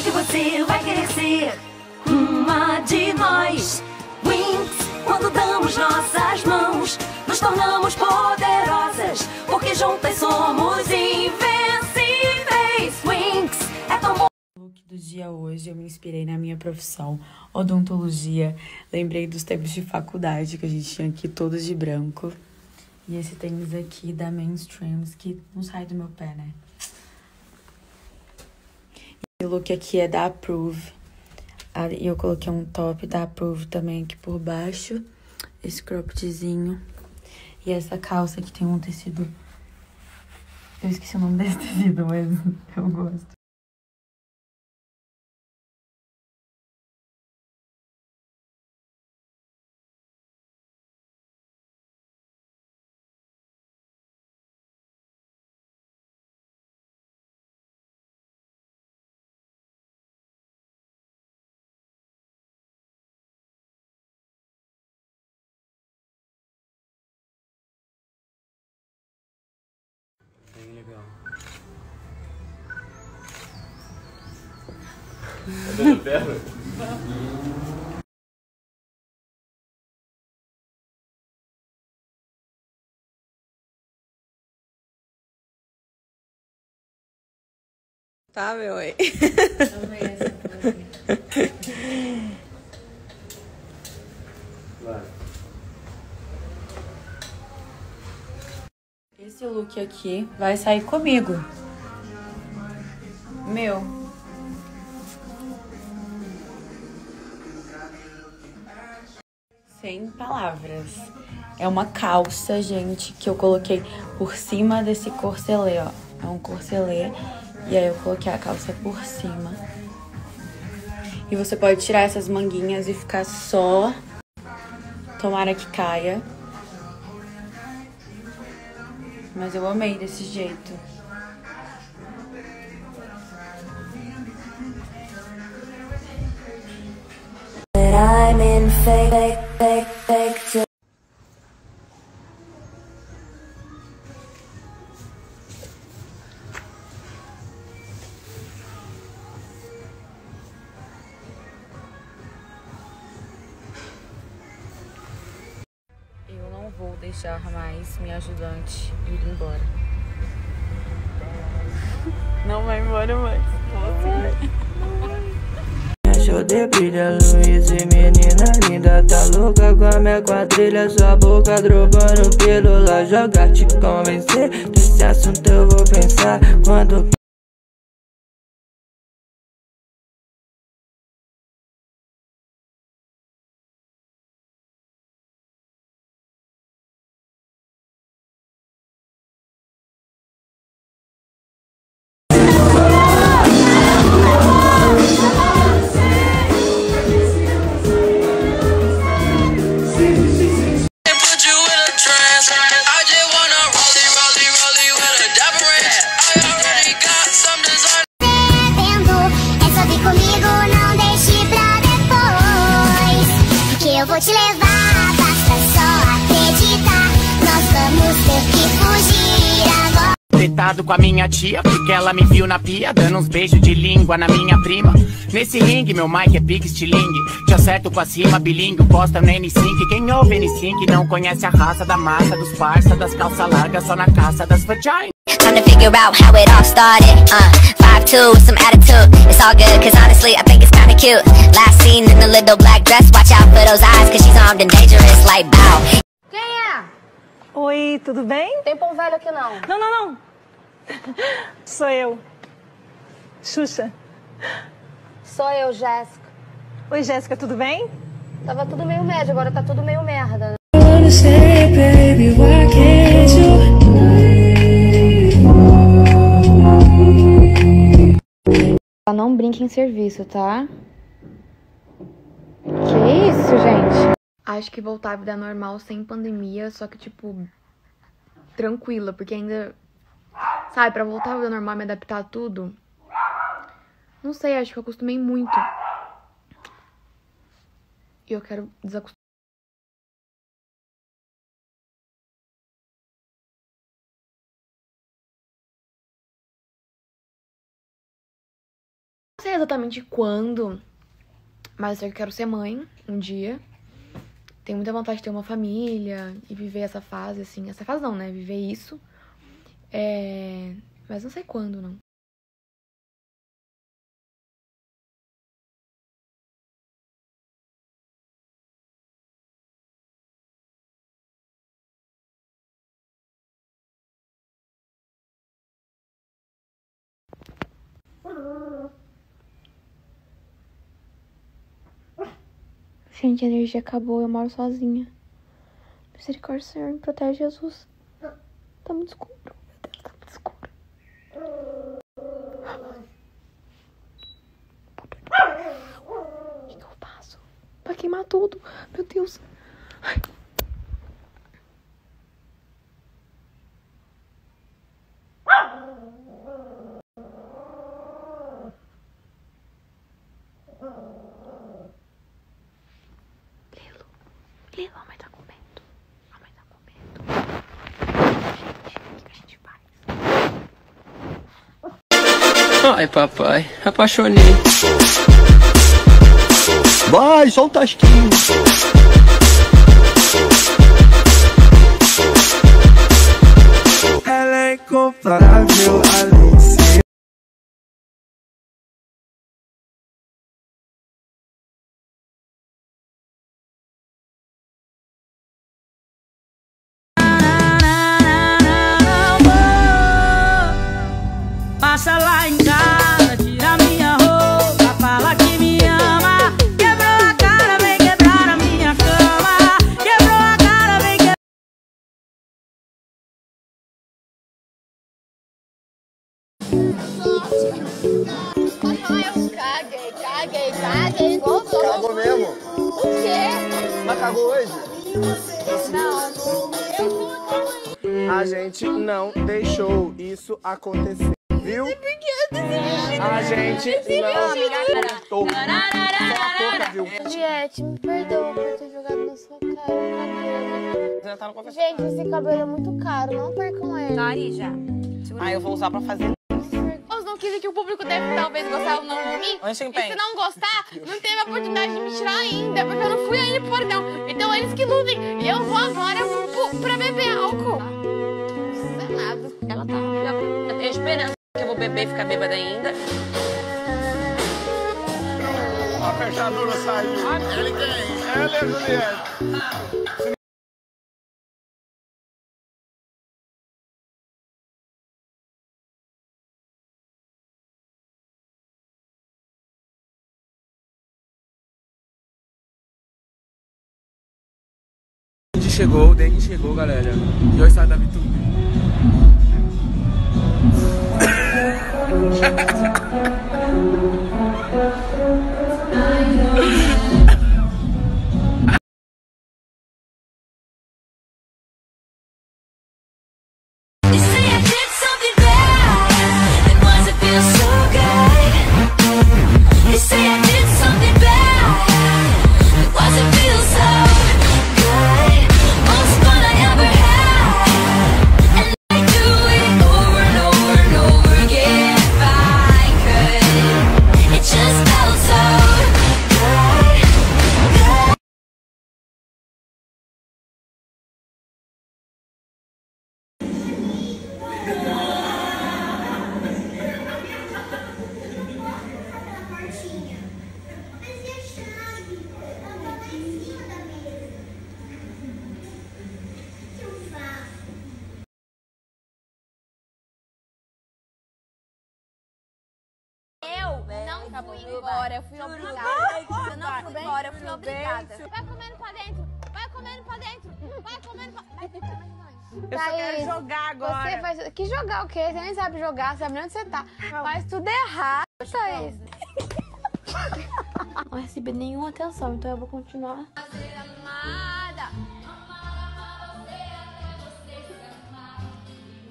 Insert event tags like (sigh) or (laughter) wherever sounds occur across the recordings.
Sei que você vai querer ser uma de nós. Winx, quando damos nossas mãos, nos tornamos poderosas, porque juntas somos invencíveis. Winx é tão bom. look do dia hoje eu me inspirei na minha profissão, odontologia. Lembrei dos tempos de faculdade que a gente tinha aqui todos de branco. E esse tênis aqui da Mainstreams que não sai do meu pé, né? O look aqui é da Approve. E eu coloquei um top da Approve também aqui por baixo. Esse croppedzinho. E essa calça que tem um tecido. Eu esqueci o nome desse (laughs) tecido, mas eu gosto. Tá, meu. Vai. Esse look aqui vai sair comigo. Meu. Palavras. É uma calça, gente, que eu coloquei por cima desse corselê, ó. É um corselê. E aí eu coloquei a calça por cima. E você pode tirar essas manguinhas e ficar só. Tomara que caia. Mas eu amei desse jeito. Mais minha ajudante ir embora. (laughs) Não vai embora mais. Show de brilha, Luiz e menina linda Tá louca com a minha quadrilha Sua boca drogando pílula Jogar te convencer Desse assunto eu vou pensar Quando Com a minha tia, porque ela me viu na pia, dando uns beijos de língua na minha prima. Nesse ringue, meu mic é big estilingue. Te acerto com a cima, bilingue, posta no N5. Quem ouve N5 não conhece a raça da massa, dos parça, das calças largas, só na caça das vaginas. Time to figure out how it all started Uh, 5'2", with some attitude It's all good, cause honestly I think it's kinda cute Last seen in a little black dress Watch out for those eyes, cause she's armed and dangerous Like bow Quem é? Oi, tudo bem? Tem pão velho aqui não. Não, não, não. (laughs) Sou eu. Xuxa. Sou eu, Jéssica. Oi, Jéssica, tudo bem? Tava tudo meio médio, agora tá tudo meio merda. Não brinque em serviço, tá? Que isso, gente? Acho que voltar à vida normal sem pandemia, só que, tipo, tranquila, porque ainda. Sabe, pra voltar vida normal me adaptar a tudo. Não sei, acho que eu acostumei muito. E eu quero desacostumar. Não sei exatamente quando, mas eu sei que eu quero ser mãe um dia. Tenho muita vontade de ter uma família e viver essa fase, assim. Essa fase não, né? Viver isso. É... Mas não sei quando, não. Gente, a energia acabou, eu moro sozinha. Misericórdia, Senhor, me protege, Jesus. Tá muito escuro. Meu Deus, tá muito escuro. O que que eu faço? Vai queimar tudo. Meu Deus. Lilo, Lilo, a mãe tá comendo. A mãe tá comendo. Gente, o que que a gente faz? Ai, papai, apaixonei. Vai, solta o tasquinho. Ela é incomparável, Alice. Caguei, caguei, caguei, voltou. Cagou mesmo? O quê? Mas cagou hoje? Não. A gente não deixou isso acontecer, viu? A gente não Tô. Só a pouca, viu? Juliette, me perdoa por ter jogado na sua cara o cabelo. Tá. Gente, esse cabelo é muito caro, não percam ele. Ari, já. Ah, eu vou usar pra fazer. Não quis que o público deve talvez gostar ou não de mim. E se não gostar, não teve a oportunidade de me tirar ainda, porque eu não fui ainda pro portão. Então eles que lutem. E eu vou agora pro- pra beber álcool. Não precisa nada. Ela tá. Eu tenho esperança que eu vou beber e ficar bêbada ainda. A fechadura saiu. Ele quem? Ela a Juliette. Chegou, o Dengue chegou, galera. E hoje sai da VTube. (laughs) Eu não fui embora, eu fui obrigada. Eu não fui embora, eu fui obrigada. Vai comendo pra dentro, vai comendo pra dentro, vai comendo pra... Vai ter mais mãe. Eu só quero jogar agora. Você faz... Que jogar o quê? Você nem sabe jogar, sabe nem onde você tá. Faz tudo errado, Thaís. (laughs) Não recebi nenhuma atenção, então eu vou continuar. Amada.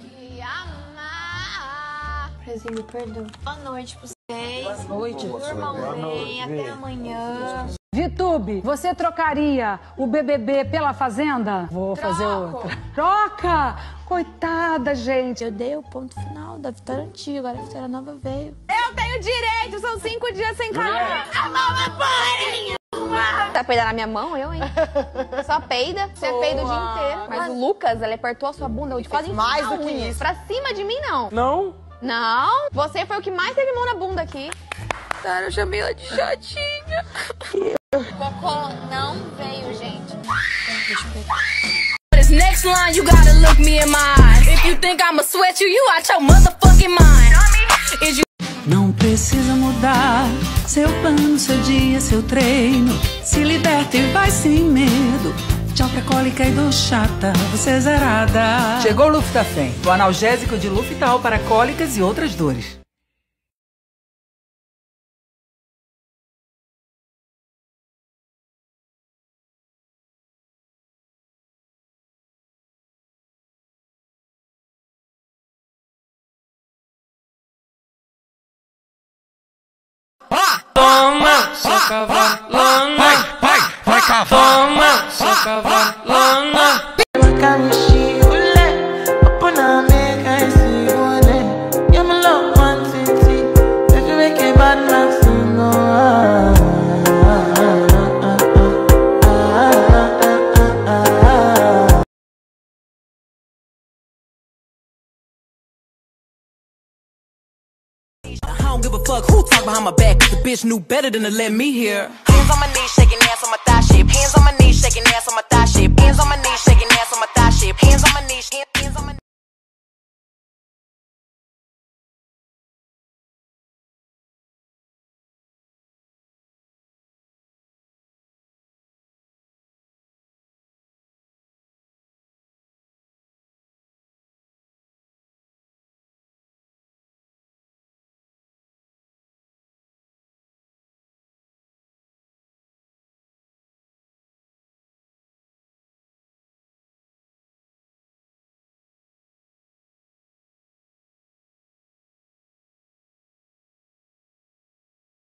Me amar. Prezinho, me perdoa. Boa noite pra vocês. Boa noite. Durmam bem. Até amanhã. Vitube, você trocaria o BBB pela Fazenda? Vou fazer outra. Troca! Coitada, gente. Eu dei o ponto final da vitória antiga, agora a vitória nova veio. Eu tenho direito, são cinco dias sem cair. Tá peidando na minha mão, eu, hein? (laughs) Só peida. Você peida o dia inteiro. Mas o Lucas, ele apertou a sua bunda de fora mais do que isso. Pra cima de mim, não. Não? Não. Você foi o que mais teve mão na bunda aqui. Cara, eu chamei ela de chatinha. Cocô não veio, gente. Next line, you gotta look me in my eyes. If you think I'ma sweat you, you out your motherfucking mind. Não precisa mudar seu plano, seu dia, seu treino. Se liberta e vai sem medo. Tchau pra cólica e dor chata, você é zerada. Chegou o Luftafen, o analgésico de Luftal para cólicas e outras dores. Toma, sua cavalona. Vai, vai, vai, Toma, sua cavalona. I behind my back. the bitch knew better than to let me hear. Hands on my knees, shaking ass on my thigh shape. Hands on my knees, shaking ass on my thigh shape. Hands on my knees, shaking ass on my thigh shape. Hands on my knees.